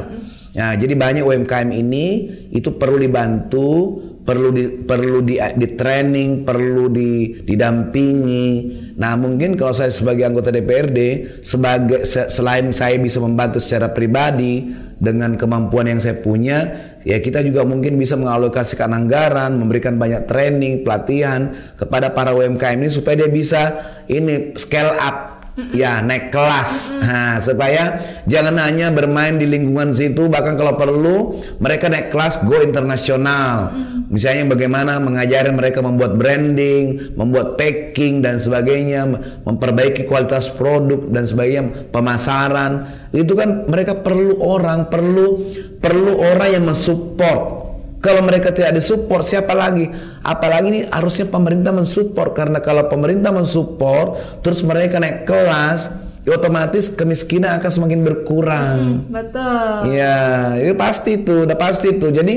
Nah, jadi banyak UMKM ini itu perlu dibantu, perlu di, perlu di, di training, perlu di, didampingi. Nah, mungkin kalau saya sebagai anggota DPRD, sebagai se- selain saya bisa membantu secara pribadi dengan kemampuan yang saya punya, ya kita juga mungkin bisa mengalokasikan anggaran, memberikan banyak training, pelatihan kepada para UMKM ini supaya dia bisa ini scale up Ya naik kelas, nah, supaya jangan hanya bermain di lingkungan situ, bahkan kalau perlu mereka naik kelas go internasional. Misalnya bagaimana mengajari mereka membuat branding, membuat packing dan sebagainya, mem- memperbaiki kualitas produk dan sebagainya, pemasaran. Itu kan mereka perlu orang, perlu perlu orang yang mensupport. Kalau mereka tidak disupport, siapa lagi? Apalagi ini harusnya pemerintah mensupport karena kalau pemerintah mensupport, terus mereka naik kelas, ya otomatis kemiskinan akan semakin berkurang. Betul. Iya, itu pasti itu, udah pasti itu. Jadi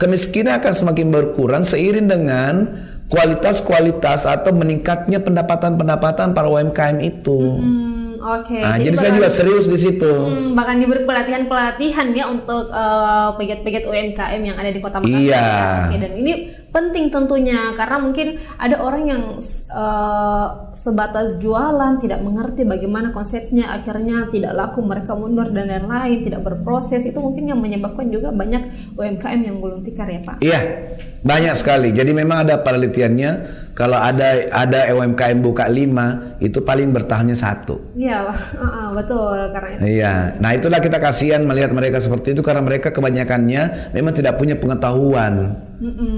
kemiskinan akan semakin berkurang seiring dengan kualitas-kualitas atau meningkatnya pendapatan-pendapatan para UMKM itu. Hmm, Oke. Nah, jadi, saya bahkan- juga serius di situ. Hmm, bahkan diberi pelatihan-pelatihan ya untuk eh, pegiat-pegiat UMKM yang ada di Kota Makassar. Iya. ya. Oke, dan ini penting tentunya karena mungkin ada orang yang eh, sebatas jualan tidak mengerti bagaimana konsepnya akhirnya tidak laku mereka mundur dan lain-lain tidak berproses itu mungkin yang menyebabkan juga banyak UMKM yang gulung tikar ya Pak. Iya, banyak sekali. Jadi memang ada penelitiannya kalau ada ada UMKM buka lima itu paling bertahannya satu. Iya, <laughs> betul karena itu. Iya, nah itulah kita kasihan melihat mereka seperti itu karena mereka kebanyakannya memang tidak punya pengetahuan.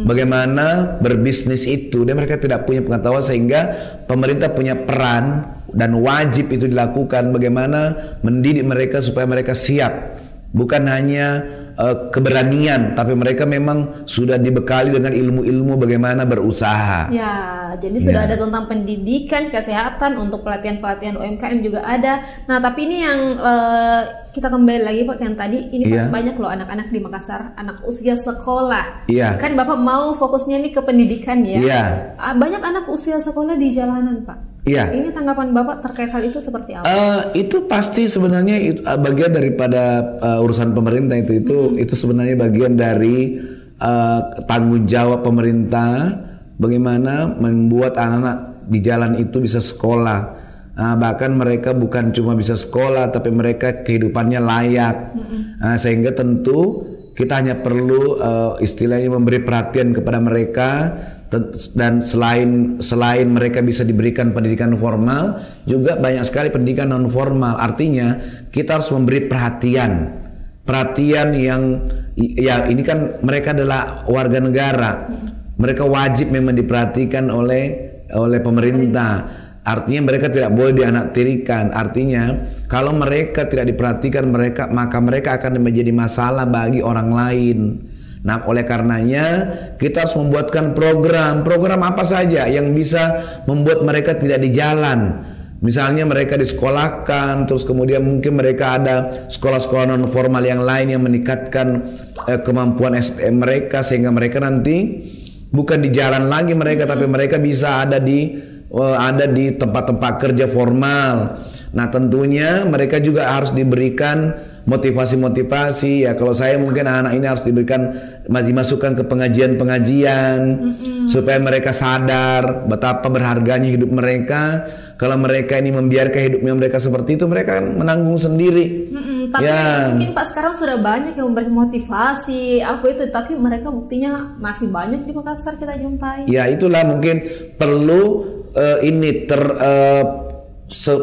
Bagaimana berbisnis itu? Dan mereka tidak punya pengetahuan sehingga pemerintah punya peran dan wajib itu dilakukan. Bagaimana mendidik mereka supaya mereka siap? Bukan hanya uh, keberanian tapi mereka memang sudah dibekali dengan ilmu-ilmu bagaimana berusaha. Ya, jadi sudah ya. ada tentang pendidikan, kesehatan untuk pelatihan-pelatihan UMKM juga ada. Nah, tapi ini yang uh, kita kembali lagi Pak yang tadi ini ya. banyak loh anak-anak di Makassar, anak usia sekolah. Iya. Kan Bapak mau fokusnya nih ke pendidikan ya. Iya. Ah, banyak anak usia sekolah di jalanan, Pak. Iya. Ini tanggapan Bapak terkait hal itu seperti apa? Uh, itu pasti sebenarnya itu, uh, bagian daripada uh, urusan pemerintah itu itu hmm. itu sebenarnya bagian dari uh, tanggung jawab pemerintah bagaimana membuat anak-anak di jalan itu bisa sekolah. Uh, bahkan mereka bukan cuma bisa sekolah tapi mereka kehidupannya layak. Hmm. Uh, sehingga tentu kita hanya perlu uh, istilahnya memberi perhatian kepada mereka dan selain selain mereka bisa diberikan pendidikan formal juga banyak sekali pendidikan non formal artinya kita harus memberi perhatian. Perhatian yang ya ini kan mereka adalah warga negara. Mereka wajib memang diperhatikan oleh oleh pemerintah. Artinya mereka tidak boleh dianaktirikan. Artinya kalau mereka tidak diperhatikan mereka maka mereka akan menjadi masalah bagi orang lain Nah, oleh karenanya kita harus membuatkan program, program apa saja yang bisa membuat mereka tidak di jalan. Misalnya mereka disekolahkan, terus kemudian mungkin mereka ada sekolah-sekolah non formal yang lain yang meningkatkan eh, kemampuan SDM mereka sehingga mereka nanti bukan di jalan lagi mereka, tapi mereka bisa ada di uh, ada di tempat-tempat kerja formal. Nah, tentunya mereka juga harus diberikan motivasi-motivasi ya kalau saya mungkin anak-anak ini harus diberikan dimasukkan ke pengajian-pengajian mm-hmm. supaya mereka sadar betapa berharganya hidup mereka kalau mereka ini membiarkan hidupnya mereka seperti itu mereka kan menanggung sendiri mm-hmm. tapi ya. mungkin Pak sekarang sudah banyak yang memberi motivasi aku itu tapi mereka buktinya masih banyak di Makassar kita jumpai ya itulah mungkin perlu uh, ini ter uh,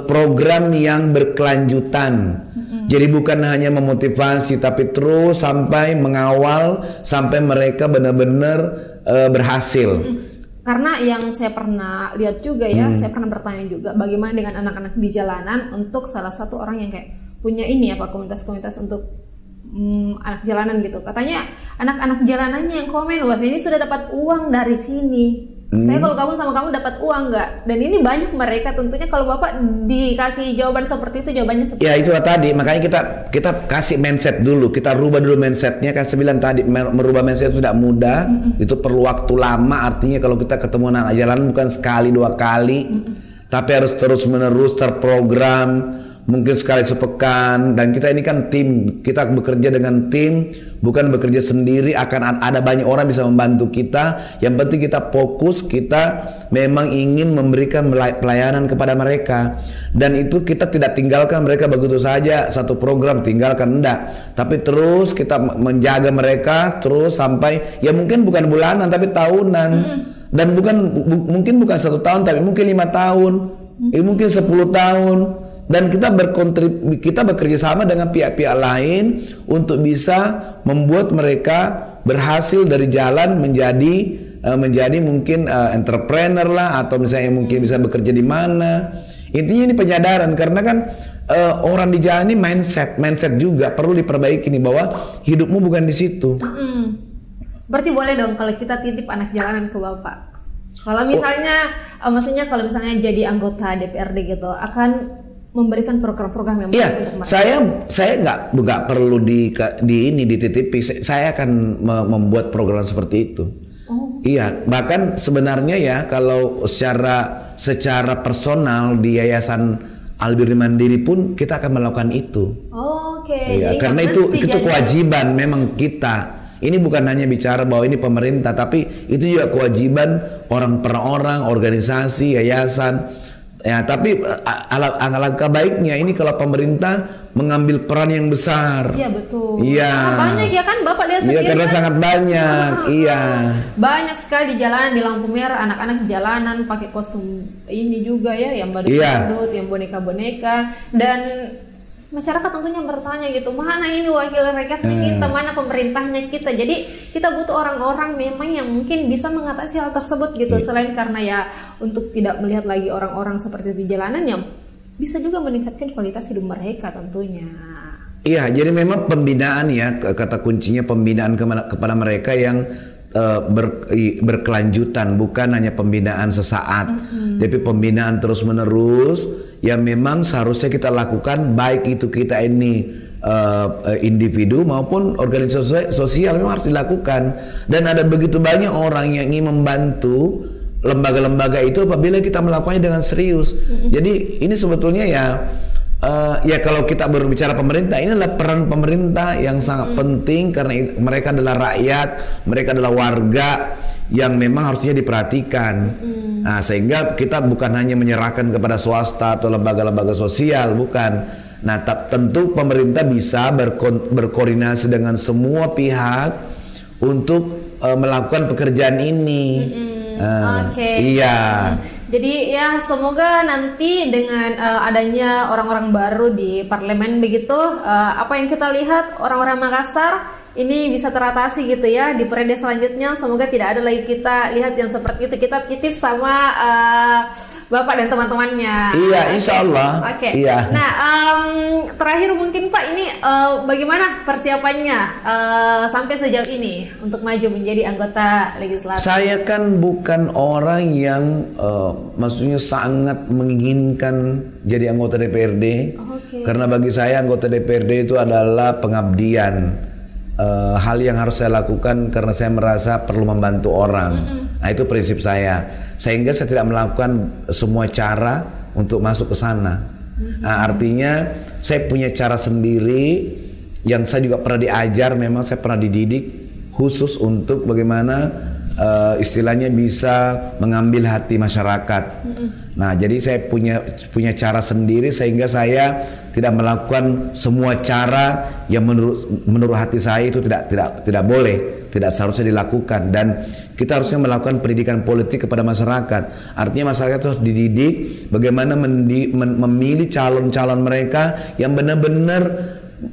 program yang berkelanjutan. Mm-hmm. Jadi bukan hanya memotivasi tapi terus sampai mengawal sampai mereka benar-benar uh, berhasil. Mm-hmm. Karena yang saya pernah lihat juga ya, mm. saya pernah bertanya juga bagaimana dengan anak-anak di jalanan untuk salah satu orang yang kayak punya ini apa komunitas-komunitas untuk mm, anak jalanan gitu. Katanya anak-anak jalanannya yang komen, wah ini sudah dapat uang dari sini Hmm. Saya kalau kamu sama kamu dapat uang nggak? Dan ini banyak mereka tentunya kalau bapak dikasih jawaban seperti itu jawabannya seperti. Ya itu tadi makanya kita kita kasih mindset dulu kita rubah dulu mindsetnya kan sembilan tadi merubah mindset itu tidak mudah hmm. itu perlu waktu lama artinya kalau kita ketemu anak jalan bukan sekali dua kali hmm. tapi harus terus menerus terprogram mungkin sekali sepekan. Dan kita ini kan tim. Kita bekerja dengan tim bukan bekerja sendiri. Akan ada banyak orang bisa membantu kita. Yang penting kita fokus kita memang ingin memberikan pelayanan kepada mereka. Dan itu kita tidak tinggalkan mereka begitu saja. Satu program tinggalkan enggak. Tapi terus kita menjaga mereka terus sampai ya mungkin bukan bulanan tapi tahunan. Hmm. dan bukan bu, mungkin bukan satu tahun tapi mungkin lima tahun. Hmm. eh, mungkin sepuluh tahun dan kita berkontrib kita bekerja sama dengan pihak-pihak lain untuk bisa membuat mereka berhasil dari jalan menjadi uh, menjadi mungkin uh, entrepreneur lah atau misalnya mungkin bisa bekerja di mana intinya ini penyadaran karena kan uh, orang di jalan ini mindset mindset juga perlu diperbaiki nih bahwa hidupmu bukan di situ. Mm. Berarti boleh dong kalau kita titip anak jalanan ke bapak. Kalau misalnya, oh. maksudnya kalau misalnya jadi anggota DPRD gitu, akan memberikan program-program yang Iya, saya saya nggak nggak perlu di di ini dititipi. Saya akan membuat program seperti itu. Oh. Iya, bahkan sebenarnya ya kalau secara secara personal di Yayasan Albirni Mandiri pun kita akan melakukan itu. Oh, Oke. Okay. Iya, karena itu itu kewajiban memang kita. Ini bukan hanya bicara bahwa ini pemerintah, tapi itu juga kewajiban orang per orang, organisasi, yayasan Ya, tapi alangkah baiknya ini kalau pemerintah mengambil peran yang besar. Iya betul. Iya. Nah, banyak ya kan Bapak lihat iya, sendiri. Iya karena kan? sangat banyak. Ah, iya. Banyak sekali di jalanan di lampu merah anak-anak di jalanan pakai kostum ini juga ya yang badut-badut, iya. yang boneka-boneka dan masyarakat tentunya bertanya gitu mana ini wakil rakyatnya Eh. kita mana pemerintahnya kita? Jadi kita butuh orang-orang memang yang mungkin bisa mengatasi hal tersebut gitu. Iya. selain karena ya untuk tidak melihat lagi orang-orang seperti di jalanan yang bisa juga meningkatkan kualitas hidup mereka tentunya. Iya, jadi memang pembinaan ya kata kuncinya pembinaan kemana- kepada mereka yang eh, ber- berkelanjutan, bukan hanya pembinaan sesaat, tapi pembinaan terus menerus yang memang seharusnya kita lakukan baik itu kita ini eh, individu maupun organisasi sosial memang harus dilakukan dan ada begitu banyak orang yang ingin membantu lembaga-lembaga itu apabila kita melakukannya dengan serius. Jadi ini sebetulnya ya Eh, ya kalau kita berbicara pemerintah ini adalah peran pemerintah yang sangat penting karena mereka adalah rakyat, mereka adalah warga yang memang harusnya diperhatikan. Nah, sehingga kita bukan hanya menyerahkan kepada swasta atau lembaga-lembaga sosial, bukan. Nah, tentu pemerintah bisa berkon- berkoordinasi dengan semua pihak untuk eh, melakukan pekerjaan ini. Eh, Oke. Iya. Jadi ya semoga nanti dengan eh, adanya orang-orang baru di parlemen begitu eh, apa yang kita lihat orang-orang Makassar ini bisa teratasi gitu ya di periode selanjutnya semoga tidak ada lagi kita lihat yang seperti itu kita titip sama eh, bapak dan teman-temannya. Iya, insya Allah. Oke. Iya. Nah em, terakhir mungkin Pak ini eh, bagaimana persiapannya eh, sampai sejauh ini untuk maju menjadi anggota legislatif? Saya kan bukan orang yang eh, maksudnya sangat menginginkan jadi anggota DPRD. Oke. Karena bagi saya anggota DPRD itu adalah pengabdian. Eh, hal yang harus saya lakukan karena saya merasa perlu membantu orang. Nah, itu prinsip saya. Sehingga saya tidak melakukan semua cara untuk masuk ke sana. Nah, artinya saya punya cara sendiri yang saya juga pernah diajar, memang saya pernah dididik khusus untuk bagaimana eh, istilahnya bisa mengambil hati masyarakat. Nah, jadi saya punya punya cara sendiri sehingga saya tidak melakukan semua cara yang menurut menurut hati saya itu tidak tidak tidak boleh, tidak seharusnya dilakukan dan kita harusnya melakukan pendidikan politik kepada masyarakat. Artinya masyarakat harus dididik bagaimana mendi- men- memilih calon-calon mereka yang benar-benar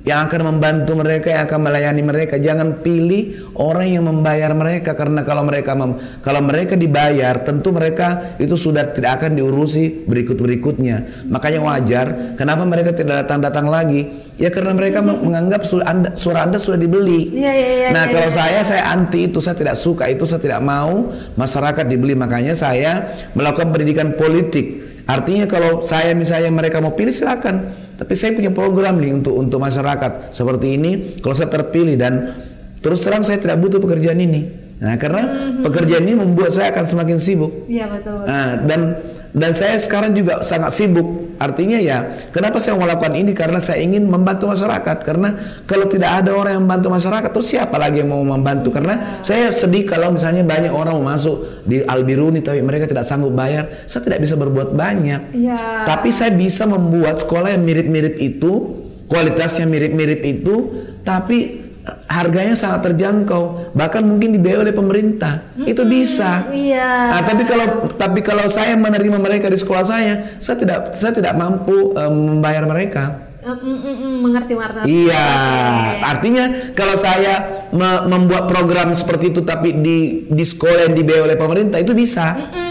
yang akan membantu mereka, yang akan melayani mereka. Jangan pilih orang yang membayar mereka karena kalau mereka mem- kalau mereka dibayar, tentu mereka itu sudah tidak akan diurusi berikut-berikutnya. Makanya wajar kenapa mereka tidak datang-datang lagi? Ya karena mereka meng- menganggap sudah anda, suara Anda sudah dibeli. Iya, iya, iya, nah, iya, kalau iya. saya saya anti itu, saya tidak suka itu, saya tidak mau masyarakat dibeli. Makanya saya melakukan pendidikan politik. Artinya kalau saya misalnya mereka mau pilih silakan. Tapi saya punya program nih untuk untuk masyarakat seperti ini. Kalau saya terpilih dan terus terang saya tidak butuh pekerjaan ini. Nah, karena pekerjaan ini membuat saya akan semakin sibuk. Iya betul. Nah, dan dan saya sekarang juga sangat sibuk. Artinya ya, kenapa saya melakukan ini? Karena saya ingin membantu masyarakat. Karena kalau tidak ada orang yang membantu masyarakat, terus siapa lagi yang mau membantu? Karena saya sedih kalau misalnya banyak orang mau masuk di Albiruni tapi mereka tidak sanggup bayar. Saya tidak bisa berbuat banyak. Iya. Tapi saya bisa membuat sekolah yang mirip-mirip itu, kualitasnya mirip-mirip itu, tapi harganya sangat terjangkau, bahkan mungkin dibiayai oleh pemerintah. Itu bisa. Iya. Nah, tapi kalau tapi kalau saya menerima mereka di sekolah saya, saya tidak saya tidak mampu eh, membayar mereka. Mm, mm, mm, mm, mengerti Marta. Iya, Oke. artinya kalau saya me- membuat program seperti itu tapi di di sekolah yang dibiayai oleh pemerintah itu bisa. Mm,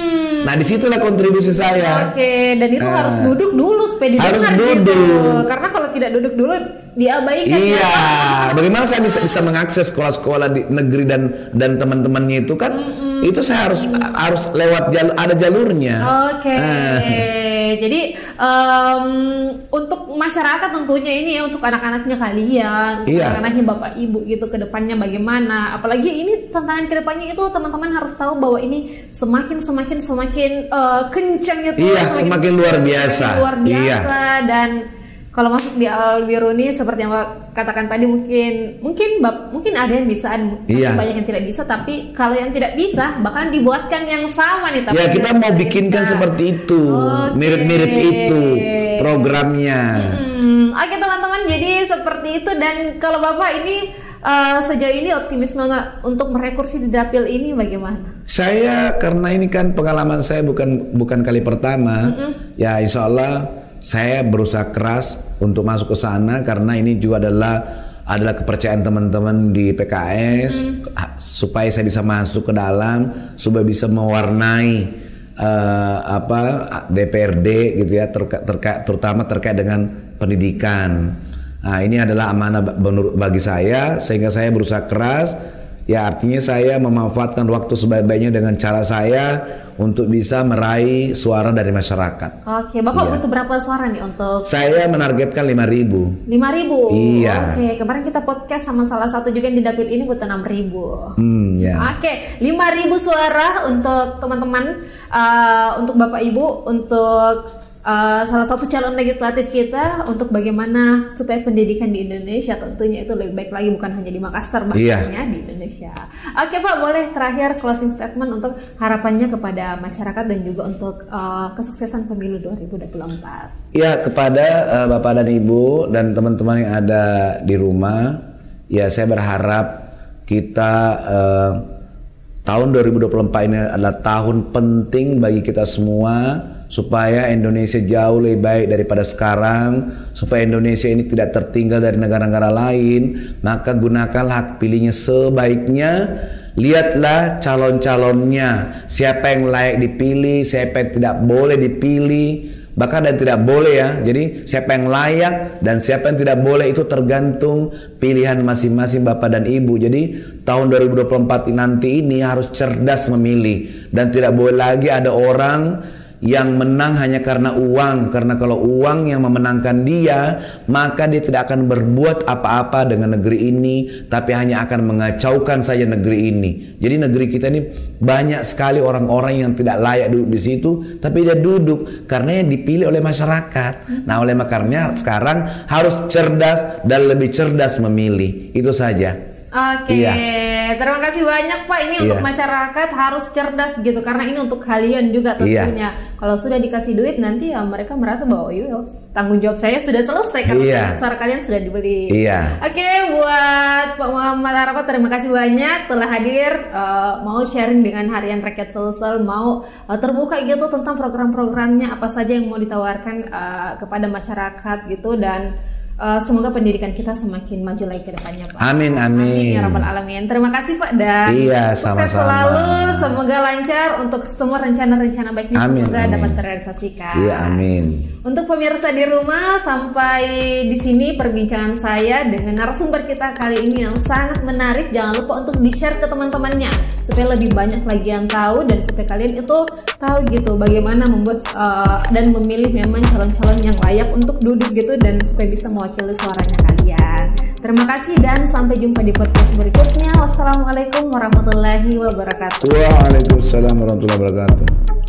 Nah, di situlah kontribusi saya. Oke, dan itu Nah. harus duduk dulu supaya didengar Harus gitu. duduk. Karena kalau tidak duduk dulu diabaikan. Iya, ya. bagaimana saya bisa bisa mengakses sekolah-sekolah di negeri dan dan teman-temannya itu kan itu saya harus harus lewat jalur ada jalurnya. Oke, Ah. Jadi em, untuk masyarakat tentunya ini ya untuk anak-anaknya kalian, untuk Iya. anak-anaknya bapak ibu gitu ke depannya bagaimana. Apalagi ini tantangan ke depannya itu teman-teman harus tahu bahwa ini semakin semakin semakin eh, kencang itu, Iya, semakin luar semakin biasa. luar Iya. biasa dan kalau masuk di Albiruni seperti yang katakan tadi mungkin mungkin bab, mungkin ada yang bisa ada Iya. banyak yang tidak bisa tapi kalau yang tidak bisa bahkan dibuatkan yang sama nih tapi Ya kita mau bikinkan kita. seperti itu, Oke. mirip-mirip itu programnya. Hmm, oke teman-teman jadi seperti itu dan kalau Bapak ini eh, sejauh ini optimisme untuk merekursi di dapil ini bagaimana? Saya karena ini kan pengalaman saya bukan bukan kali pertama, ya Insya Allah saya berusaha keras untuk masuk ke sana karena ini juga adalah adalah kepercayaan teman-teman di PKS hmm. supaya saya bisa masuk ke dalam supaya bisa mewarnai uh, apa DPRD gitu ya terka, terka, terutama terkait dengan pendidikan. Nah, ini adalah amanah bagi saya sehingga saya berusaha keras Ya artinya saya memanfaatkan waktu sebaik-baiknya dengan cara saya untuk bisa meraih suara dari masyarakat. Oke, Bapak iya. butuh berapa suara nih untuk? Saya menargetkan 5 ribu. 5 ribu? Iya. Oke, kemarin kita podcast sama salah satu juga yang di dapil ini butuh 6 ribu. Hmm, ya. Oke, 5 ribu suara untuk teman-teman, uh, untuk Bapak Ibu, untuk uh, salah satu calon legislatif kita untuk bagaimana supaya pendidikan di Indonesia tentunya itu lebih baik lagi bukan hanya di Makassar bahkan iya. di Indonesia. Oke Pak, boleh terakhir closing statement untuk harapannya kepada masyarakat dan juga untuk uh, kesuksesan pemilu 2024. Ya kepada uh, Bapak dan Ibu dan teman-teman yang ada di rumah, ya saya berharap kita uh, tahun 2024 ini adalah tahun penting bagi kita semua supaya Indonesia jauh lebih baik daripada sekarang, supaya Indonesia ini tidak tertinggal dari negara-negara lain, maka gunakanlah hak pilihnya sebaiknya. Lihatlah calon-calonnya, siapa yang layak dipilih, siapa yang tidak boleh dipilih, bahkan dan tidak boleh ya. Jadi siapa yang layak dan siapa yang tidak boleh itu tergantung pilihan masing-masing Bapak dan Ibu. Jadi tahun 2024 nanti ini harus cerdas memilih dan tidak boleh lagi ada orang yang menang hanya karena uang. Karena kalau uang yang memenangkan dia maka dia tidak akan berbuat apa-apa dengan negeri ini tapi hanya akan mengacaukan saja negeri ini. Jadi negeri kita ini banyak sekali orang-orang yang tidak layak duduk di situ tapi dia duduk karena dipilih oleh masyarakat. Nah oleh makarnya sekarang harus cerdas dan lebih cerdas memilih. Itu saja Oke, okay. iya. terima kasih banyak Pak. Ini iya. untuk masyarakat harus cerdas gitu karena ini untuk kalian juga iya. tentunya. Iya. Kalau sudah dikasih duit nanti ya mereka merasa bahwa iya tanggung jawab saya sudah selesai karena iya. suara kalian sudah dibeli. Iya. Oke, okay, buat Pak Muhammad Arapat terima kasih banyak telah hadir uh, mau sharing dengan Harian Rakyat Sulsel, mau uh, terbuka gitu tentang program-programnya apa saja yang mau ditawarkan uh, kepada masyarakat gitu dan uh, semoga pendidikan kita semakin maju lagi ke depannya Pak. Amin amin. Ya rabbal alamin. Terima kasih Pak dan iya, sama-sama. selalu, semoga lancar untuk semua rencana-rencana baiknya amin, semoga amin. dapat terrealisasikan. Iya amin. Untuk pemirsa di rumah sampai di sini perbincangan saya dengan narasumber kita kali ini yang sangat menarik. Jangan lupa untuk di-share ke teman-temannya supaya lebih banyak lagi yang tahu dan supaya kalian itu tahu gitu bagaimana membuat uh, dan memilih memang calon-calon yang layak untuk duduk gitu dan supaya bisa mewakili suaranya kalian. Terima kasih dan sampai jumpa di podcast berikutnya. Wassalamualaikum warahmatullahi wabarakatuh. Waalaikumsalam warahmatullahi wabarakatuh.